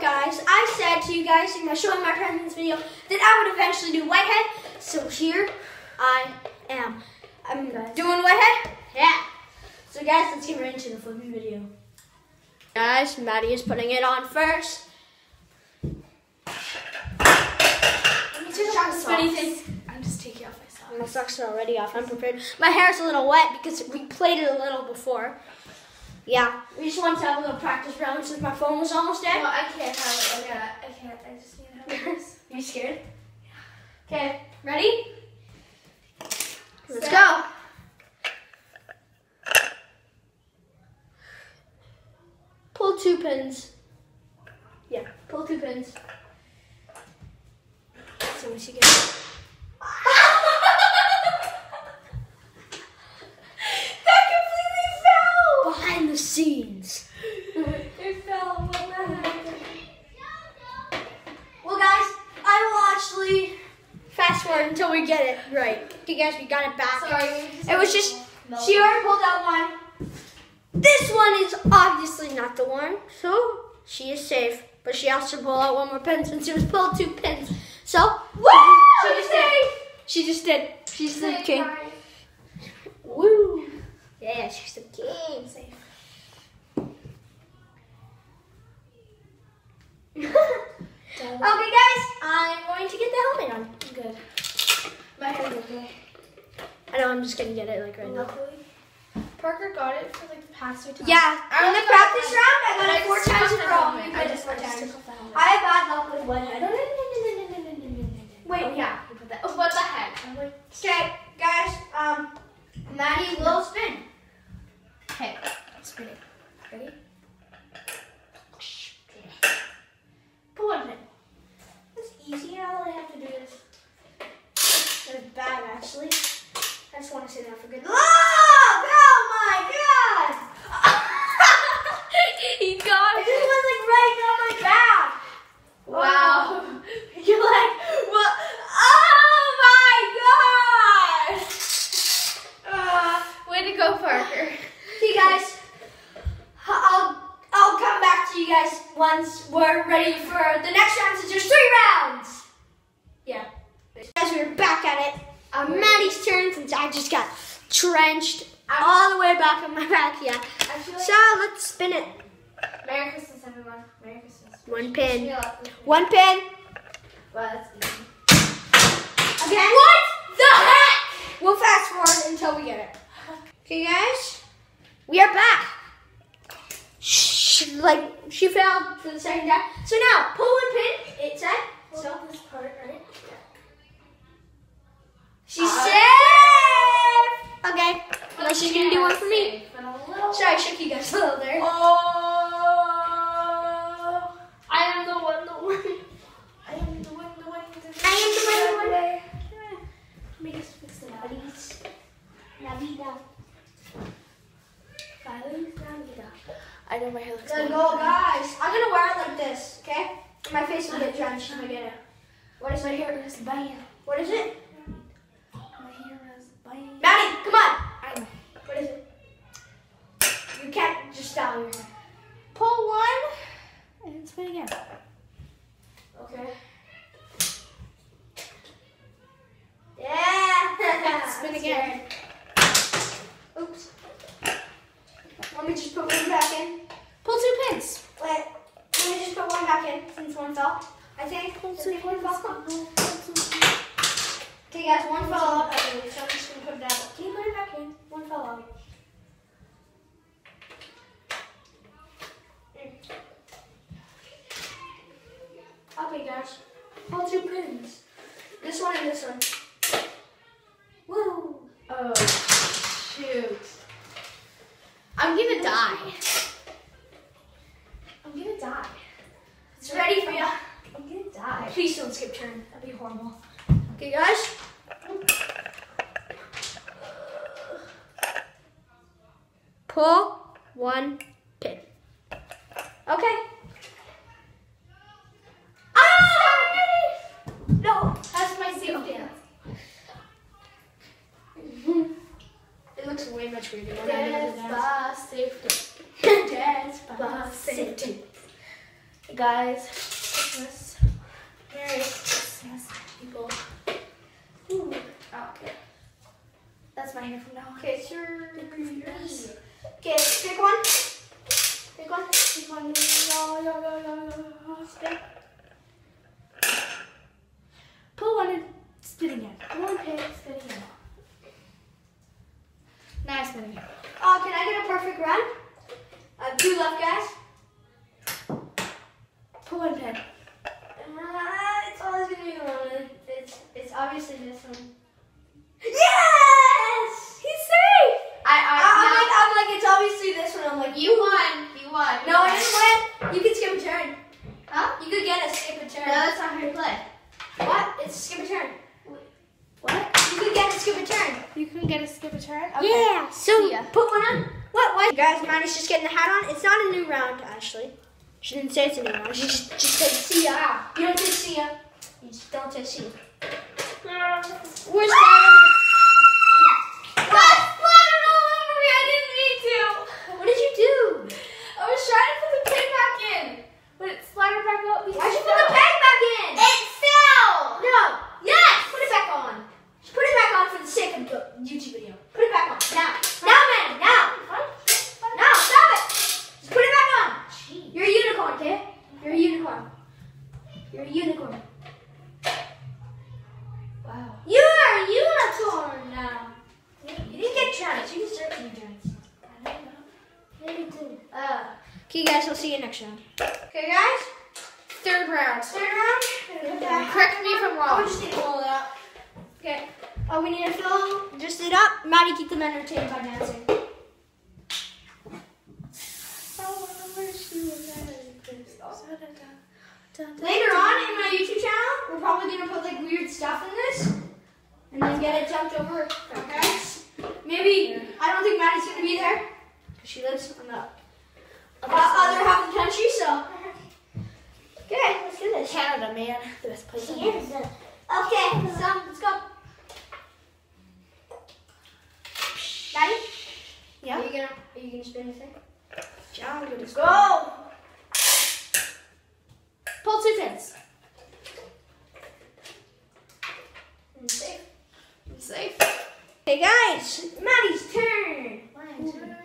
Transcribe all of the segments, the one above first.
guys? I said to you guys in my showing my presents video that I would eventually do Wet Head. So here I am. I'm doing Wet Head. Yeah. So guys, let's get right into the flipping video. Guys, Maddie is putting it on first. Anything. I'm just taking off my socks. Are already off. I'm prepared. My hair's a little wet because we played it a little before. Yeah, we just wanted to have a little practice round since my phone was almost dead. No, I can't have it like that. I can't. I just need to have this. You scared? Yeah. Okay, ready? Let's Set. go. Pull two pins. Yeah, pull two pins. So we should get. that completely fell. Behind the scenes. It fell. What the heck? Well, guys, I will actually fast forward until we get it right. Okay, guys, we got it back. Sorry. It was just she already pulled out one. This one is obviously not the one, so she is safe. But she has to pull out one more pin since she was pulled two pins. So Woo! she just did. She just did. She's the king. guys. Woo! Yeah, she's the king. Safe. okay, guys, I'm going to get the helmet on. I'm good. My hair's okay. I know I'm just gonna get it like right now. Parker got it for like the past two times. Yeah, I in the got practice round, I got it four times in a row. the You helmet. played I just, four I just times. took off the helmet. I have bad luck with one head. Wait, oh, yeah. You put that. Oh, what the heck? Okay, guys, um, Maddie will spin. okay, spin it. Ready? Put one pin. It's easy. All I have to do is. It's bad, actually. I just want to say that for good. Look! Oh my god! he got It just went like right down my back. Wow. You're like, what? Oh my god! Uh, Way to go, Parker. Okay, guys, I'll I'll come back to you guys once we're ready for the next round. Since there's three rounds. Yeah. Guys, we're back at it. Uh, Maddie's turn since I just got trenched all the way back on my back. Yeah. Like So let's spin it. Merry Christmas, everyone. Merry Christmas. One pin. One pin. Easy. Again. What the heck? We'll fast forward until we get it. Okay, guys, we are back. Shh, like she failed for the second time. So now pull one pin. It's said. So this part, right? she's Uh, Okay. Unless she's gonna do one for me. Safe, but a little- Sorry, I shook you guys a little there. Oh, I am the one, the one. I am the one, the one. The I am the one, the one. Let me just fix the Feliz Navidad. I know my hair looks Good go, guys. I'm gonna wear it like this, okay? My face will get drenched if I get it. What is My hair is bad. What is it? Maddie, come on. I know. What is it? You can't just style your hair. Pull one and spin again. Okay. Yeah. Spin again. scared. Oops. Let me just put one back in. Pull two pins. Wait. Let me just put one back in since one fell. I think. Pull I two think one pins. fell. Pull two pins. Okay, guys, one fell out. I believe, so I'm just gonna put it out. Can you put it back in? One fell out. Okay, guys. Pull two pins. This one and this one. Woo! Oh, shoot. I'm gonna die. I'm gonna die. It's ready for you. I'm gonna die. Please don't skip turn. That'd be horrible. Okay, guys. Pull one pin. Okay. Ah! No, That's my safe dance. much weirder when I do the dance. Despacito. Despacito. Hey guys, Christmas. Merry Christmas, people. Ooh. Oh, okay. That's my hair from now on. Okay, yours. Okay, pick one. Pick one. This one, yo, yo, yo, yo, yo, spin. Pull one and spin again. Pull one pin, spin again. Nice spin again. Oh, can I get a perfect run? Uh, two left, guys. Pull one pin. Uh, it's always gonna be the one. It's it's obviously this one. Yes! He's safe. I, I, I'm like I'm like it's obviously this one. I'm like you won. You won. No, I didn't win. You can skip a turn. Huh? You could get a skip a No, turn. that's not how you play. What? It's a skip a turn. What? You could get a skip a turn. You can get a skip a turn? Yeah. So See ya. put one on. What? What? Guys, Maddie's just getting the hat on. It's not a new round, actually. She didn't say it's a new round. She just just said see ya. You don't say see ya. You just don't say see ya. Where's that? What? Did you do? I was trying to put the pen back in. But it splattered all over me. I didn't mean to. What did you do? I was trying to put the pin back in, but it splattered back up. because Why'd you it put the fell. peg back in? It fell. No. Yes. Put it back on. Just put it back on for the sake of the YouTube video. Put it back on. Now. Now, man. Now. Now. Stop it. Just put it back on. You're a unicorn, okay? You're a unicorn. You're a unicorn. Wow. You are a unicorn now. You didn't get giants. You deserve to be giants. I don't know. Yeah, you do. Uh, okay, guys. We'll see you next round. Okay, guys. Third round. Third round. Correct me if I'm wrong. we just need to roll it out. Okay. Oh, we need to fill just it up. Maddie, keep them entertained by dancing. Later on in my YouTube channel, we're probably gonna put like weird stuff in this, and then get it jumped over. Okay. Maybe I don't think Maddie's gonna be there because she lives on the uh, other half of the country. So. Okay, let's do this. Canada, man. The best place on earth. Canada. Okay, so let's go. Maddie, Yeah. are you gonna are you gonna spin this thing? John, good Let's go. Pull two pins. And safe. Safe. Hey guys, Maddie's turn. One,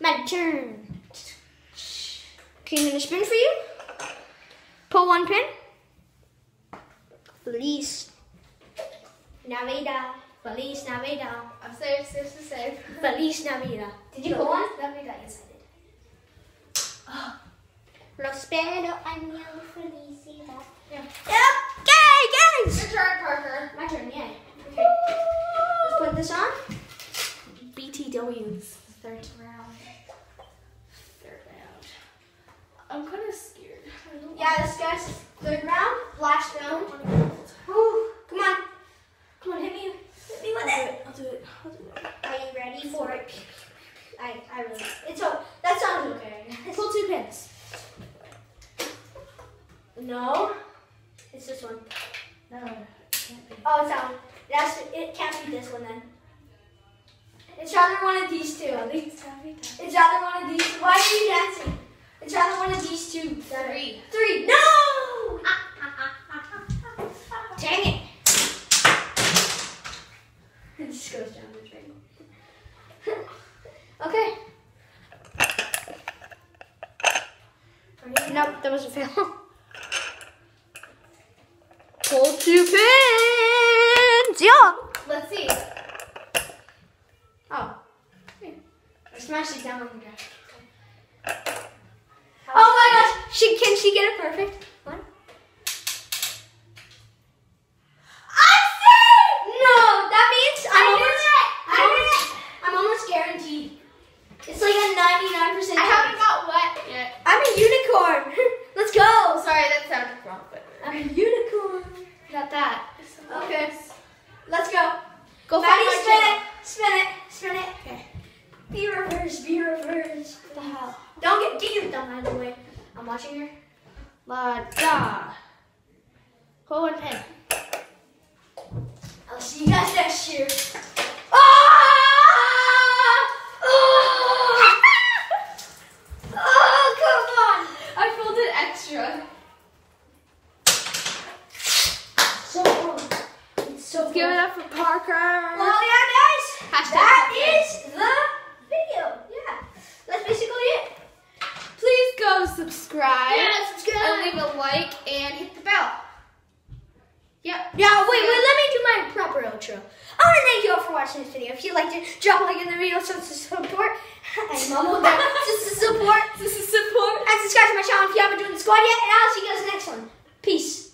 Maddie's turn. Okay, I'm gonna spin for you. Pull one pin. Feliz Navidad. Feliz Navidad. I'm safe, safe, safe, safe. Feliz Navidad. Did you pull one? Let me yes, I did. Lo espero año felicidad. Yeah. Okay, guys. Your turn, Parker. My turn, yeah. Okay. Let's put this on. BTW's third round. Third round. I'm kind of scared. Yeah, this guy's third round, last round. Whew, come on. Come on, hit me. Hit me with I'll do it. it. I'll do it. I'll do it. Are you ready for it? I, I really, it's o that sounds okay. Pull two pins. No, it's this one. No, it can't be. Oh, it's that one. That's, it can't be this one then. It's rather one of these two. It's rather one of these. Why are you dancing? It's rather one of these two. Three. Three. No! Dang it. It just goes down the drain. okay. Nope, that was a fail. Pull two pins. Yeah. Let's see. Oh. I smashed it down on the ground. Oh my gosh. She can she get it perfect? behind the way I'm watching her. My God. Go and pen. I'll see you guys next year. Give it up for Parker. Well, yeah, guys, Hashtag that is the subscribe. Yeah, subscribe. And leave a like and hit the bell. Yep. Yeah, wait, wait, let me do my proper outro. Oh, I want to thank you all for watching this video. If you liked it, drop a like in the video so to support. I mumbled that. Just to support. This is support. And subscribe to my channel if you haven't joined the squad yet. And I'll see you guys in the next one. Peace.